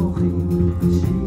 Holy Spirit.